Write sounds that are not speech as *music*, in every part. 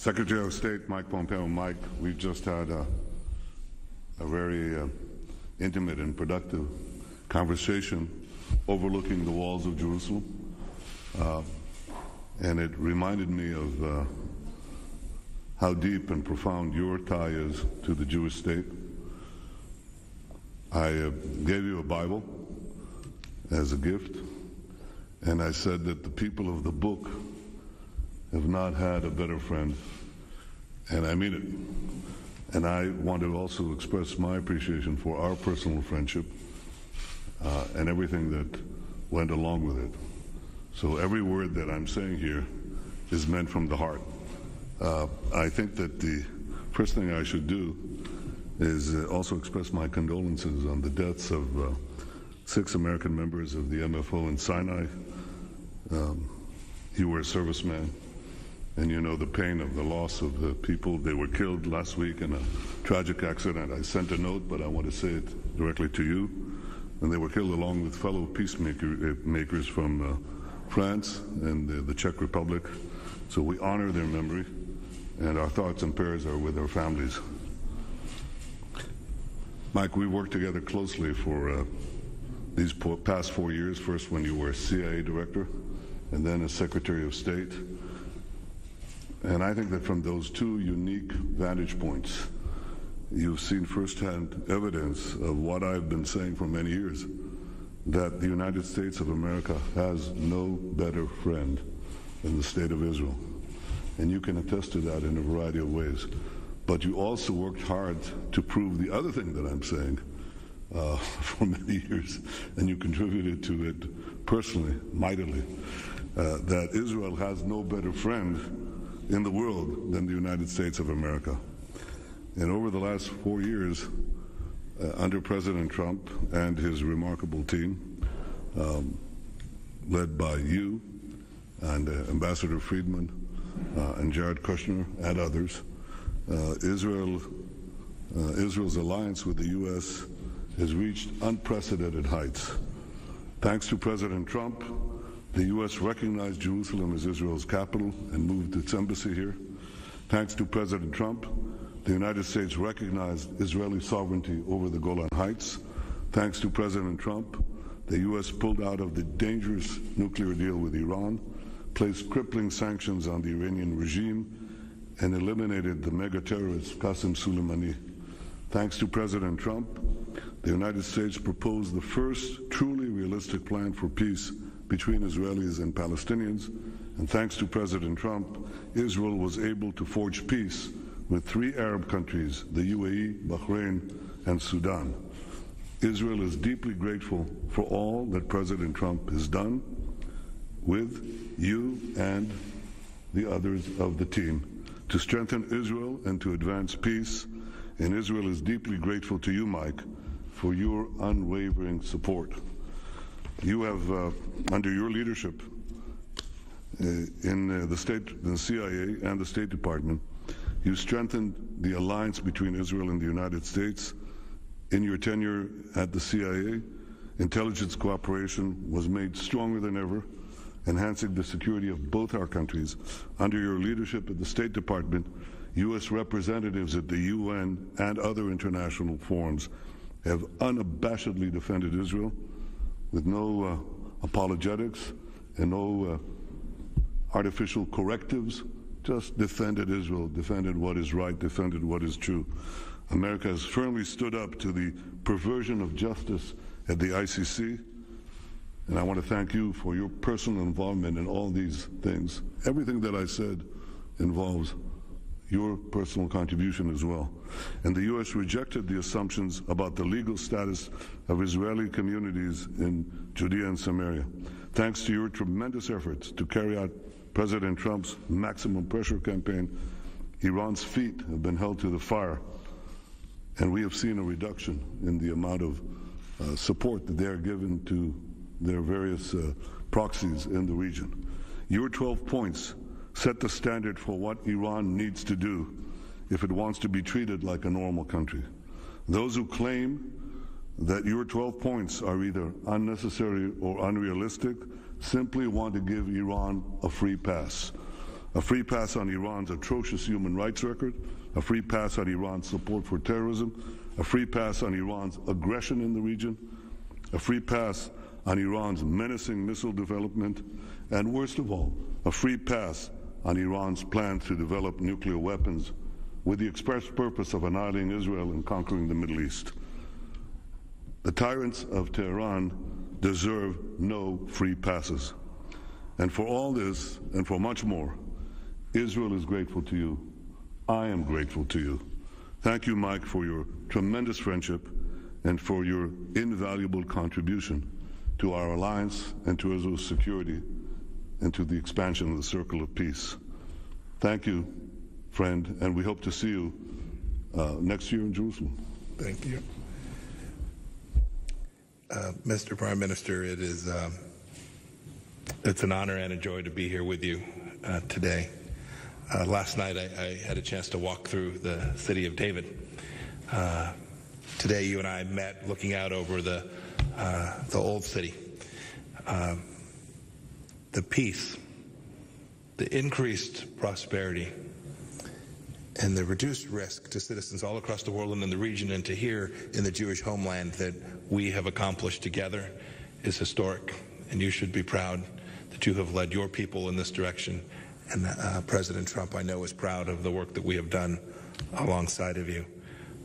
Secretary of State Mike Pompeo, Mike, we've just had a, a very uh, intimate and productive conversation overlooking the walls of Jerusalem. Uh, and it reminded me of uh, how deep and profound your tie is to the Jewish state. I uh, gave you a Bible as a gift, and I said that the people of the book have not had a better friend, and I mean it. And I want to also express my appreciation for our personal friendship uh, and everything that went along with it. So every word that I'm saying here is meant from the heart. Uh, I think that the first thing I should do is uh, also express my condolences on the deaths of uh, six American members of the MFO in Sinai. Um, you were a serviceman, and you know the pain of the loss of the people. They were killed last week in a tragic accident. I sent a note, but I want to say it directly to you. And they were killed along with fellow peacemakers from uh, France and the, the Czech Republic. So we honor their memory, and our thoughts and prayers are with their families. Mike, we worked together closely for uh, these past four years, first when you were CIA director, and then as Secretary of State. And I think that from those two unique vantage points, you've seen firsthand evidence of what I've been saying for many years that the United States of America has no better friend than the state of Israel. And you can attest to that in a variety of ways. But you also worked hard to prove the other thing that I'm saying uh, *laughs* for many years, and you contributed to it personally, mightily, uh, that Israel has no better friend in the world than the United States of America. And over the last four years, uh, under President Trump and his remarkable team, um, led by you and uh, Ambassador Friedman uh, and Jared Kushner and others, uh, Israel, uh, Israel's alliance with the U.S. has reached unprecedented heights. Thanks to President Trump, the U.S. recognized Jerusalem as Israel's capital and moved its embassy here. Thanks to President Trump, the United States recognized Israeli sovereignty over the Golan Heights. Thanks to President Trump, the U.S. pulled out of the dangerous nuclear deal with Iran, placed crippling sanctions on the Iranian regime, and eliminated the mega terrorist Qasem Soleimani. Thanks to President Trump, the United States proposed the first truly realistic plan for peace between Israelis and Palestinians. And thanks to President Trump, Israel was able to forge peace with three Arab countries, the UAE, Bahrain, and Sudan. Israel is deeply grateful for all that President Trump has done with you and the others of the team to strengthen Israel and to advance peace. And Israel is deeply grateful to you, Mike, for your unwavering support. You have, uh, under your leadership uh, in uh, the state, the CIA, and the State Department, you strengthened the alliance between Israel and the United States. In your tenure at the CIA, intelligence cooperation was made stronger than ever, enhancing the security of both our countries. Under your leadership at the State Department, U.S. representatives at the UN and other international forums have unabashedly defended Israel with no uh, apologetics and no uh, artificial correctives just defended Israel, defended what is right, defended what is true. America has firmly stood up to the perversion of justice at the ICC. And I want to thank you for your personal involvement in all these things. Everything that I said involves your personal contribution as well. And the U.S. rejected the assumptions about the legal status of Israeli communities in Judea and Samaria. Thanks to your tremendous efforts to carry out President Trump's maximum pressure campaign, Iran's feet have been held to the fire, and we have seen a reduction in the amount of uh, support that they are given to their various uh, proxies in the region. Your 12 points set the standard for what Iran needs to do if it wants to be treated like a normal country. Those who claim that your 12 points are either unnecessary or unrealistic simply want to give Iran a free pass. a free pass on Iran's atrocious human rights record, a free pass on Iran's support for terrorism, a free pass on Iran's aggression in the region, a free pass on Iran's menacing missile development, and worst of all, a free pass on Iran's plans to develop nuclear weapons with the express purpose of annihilating Israel and conquering the Middle East. The tyrants of Tehran deserve no free passes. And for all this, and for much more, Israel is grateful to you. I am grateful to you. Thank you, Mike, for your tremendous friendship and for your invaluable contribution to our alliance and to Israel's security and to the expansion of the circle of peace. Thank you, friend, and we hope to see you uh, next year in Jerusalem. Thank you. Uh, Mr. Prime Minister, it is um, it's an honor and a joy to be here with you uh, today. Uh, last night I, I, had a chance to walk through the city of David. Uh, today you and I met looking out over the uh, the old city. Um, the peace, the increased prosperity, and the reduced risk to citizens all across the world and in the region and to here in the Jewish homeland that we have accomplished together is historic. And you should be proud that you have led your people in this direction. And uh, President Trump, I know, is proud of the work that we have done alongside of you.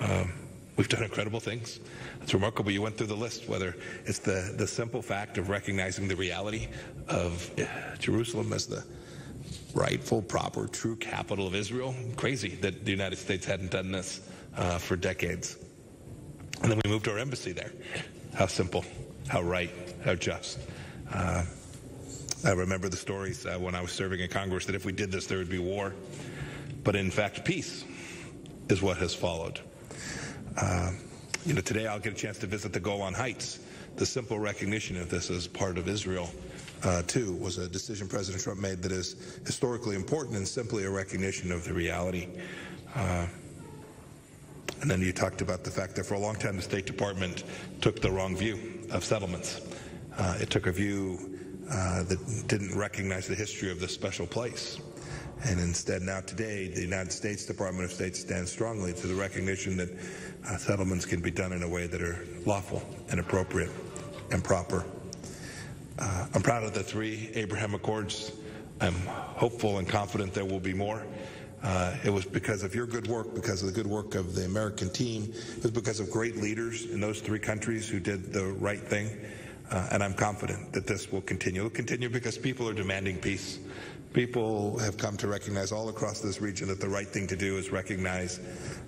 Um, we've done incredible things. It's remarkable. You went through the list, whether it's the, the simple fact of recognizing the reality of uh, Jerusalem as the rightful, proper, true capital of Israel. Crazy that the United States hadn't done this uh, for decades. And then we moved our embassy there. How simple, how right, how just. Uh, I remember the stories uh, when I was serving in Congress that if we did this, there would be war. But in fact, peace is what has followed. Uh, you know, today I'll get a chance to visit the Golan Heights. The simple recognition of this as part of Israel uh, too, was a decision President Trump made that is historically important and simply a recognition of the reality. Uh, and then you talked about the fact that for a long time the State Department took the wrong view of settlements. Uh, it took a view uh, that didn't recognize the history of this special place. And instead, now today, the United States Department of State stands strongly to the recognition that uh, settlements can be done in a way that are lawful and appropriate and proper. Uh, I'm proud of the three Abraham Accords. I'm hopeful and confident there will be more. Uh, it was because of your good work, because of the good work of the American team. It was because of great leaders in those three countries who did the right thing. Uh, and I'm confident that this will continue. It will continue because people are demanding peace. People have come to recognize all across this region that the right thing to do is recognize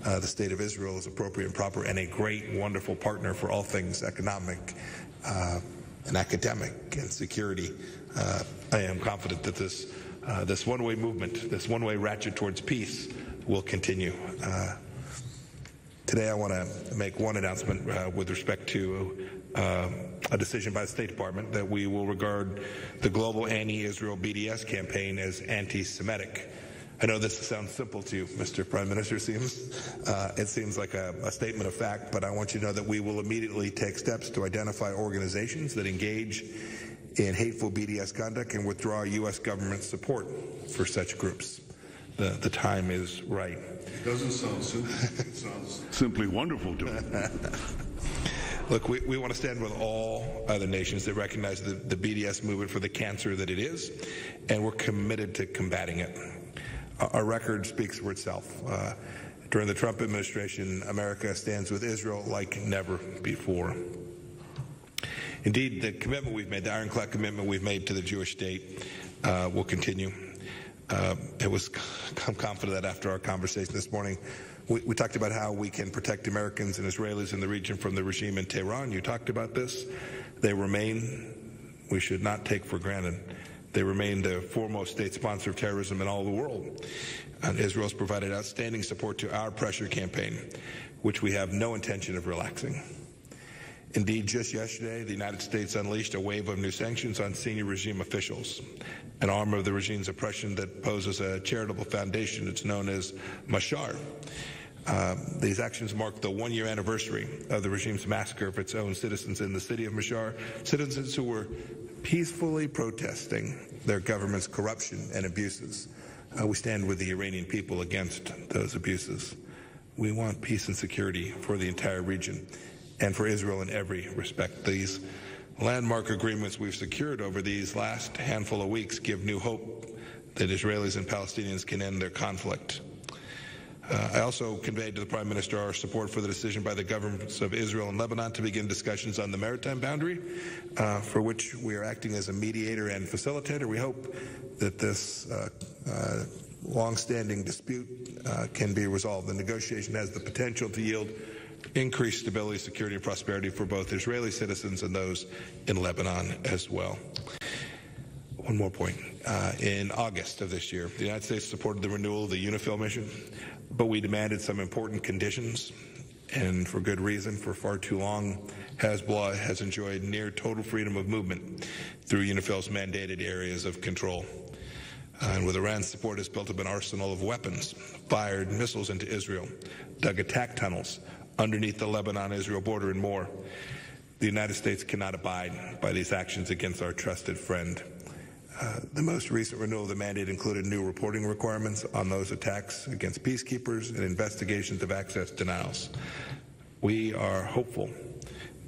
uh, the state of Israel as appropriate and proper and a great, wonderful partner for all things economic, uh, and academic and security. Uh, I am confident that this uh, this one-way movement, this one-way ratchet towards peace, will continue. Uh, today, I want to make one announcement uh, with respect to uh, a decision by the State Department that we will regard the global anti-Israel BDS campaign as anti-Semitic. I know this sounds simple to you, Mr. Prime Minister. It seems uh, it seems like a, a, statement of fact, but I want you to know that we will immediately take steps to identify organizations that engage in hateful BDS conduct and withdraw U.S. government support for such groups. The, the time is right. It doesn't sound simple. *laughs* It sounds simply wonderful to me. *laughs* Look, we, we want to stand with all other nations that recognize the, the BDS movement for the cancer that it is, and we're committed to combating it our record speaks for itself. Uh, during the Trump administration, America stands with Israel like never before. Indeed, the commitment we've made, the ironclad commitment we've made to the Jewish state, uh, will continue. Uh, it was, *laughs* I'm confident that after our conversation this morning, we, we, talked about how we can protect Americans and Israelis in the region from the regime in Tehran. You talked about this. They remain, we should not take for granted. They remain the foremost state sponsor of terrorism in all the world. And Israel has provided outstanding support to our pressure campaign, which we have no intention of relaxing. Indeed, just yesterday, the United States unleashed a wave of new sanctions on senior regime officials, an arm of the regime's oppression that poses a charitable foundation. It's known as Mashar. Uh, these actions mark the one year anniversary of the regime's massacre of its own citizens in the city of Mahshahr, citizens who were peacefully protesting their government's corruption and abuses. uh, we stand with the Iranian people against those abuses. We want peace and security for the entire region and for Israel in every respect. These landmark agreements we've secured over these last handful of weeks give new hope that Israelis and Palestinians can end their conflict. Uh, I also conveyed to the Prime Minister our support for the decision by the governments of Israel and Lebanon to begin discussions on the maritime boundary, uh, for which we are acting as a mediator and facilitator. We hope that this uh, uh long-standing dispute uh, can be resolved. The negotiation has the potential to yield increased stability, security, and prosperity for both Israeli citizens and those in Lebanon as well. One more point. Uh, in August of this year, the United States supported the renewal of the UNIFIL mission, but we demanded some important conditions, and for good reason. For far too long, Hezbollah has enjoyed near total freedom of movement through UNIFIL's mandated areas of control. Uh, and with Iran's support, has built up an arsenal of weapons, fired missiles into Israel, dug attack tunnels underneath the Lebanon-Israel border, and more. The United States cannot abide by these actions against our trusted friend. Uh, the most recent renewal of the mandate included new reporting requirements on those attacks against peacekeepers and investigations of access denials. We are hopeful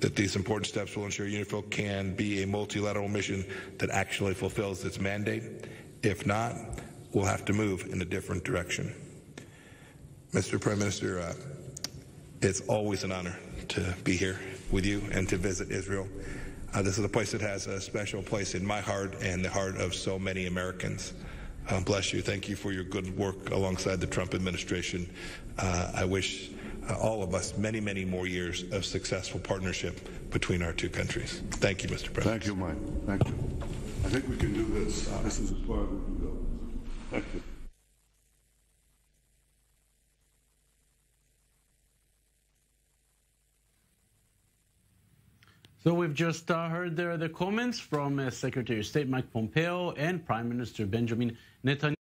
that these important steps will ensure UNIFIL can be a multilateral mission that actually fulfills its mandate if not, we'll have to move in a different direction. Mr. Prime Minister, uh, it's always an honor to be here with you and to visit Israel. Uh, this is a place that has a special place in my heart and the heart of so many Americans. Uh, bless you. Thank you for your good work alongside the Trump administration. Uh, I wish uh, all of us many, many more years of successful partnership between our two countries. Thank you, Mr. President. Thank you, Mike. Thank you. I think we can do this. This is as far as we can go. Thank you. So we've just uh, heard there the comments from uh, Secretary of State Mike Pompeo and Prime Minister Benjamin Netanyahu.